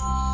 Bye.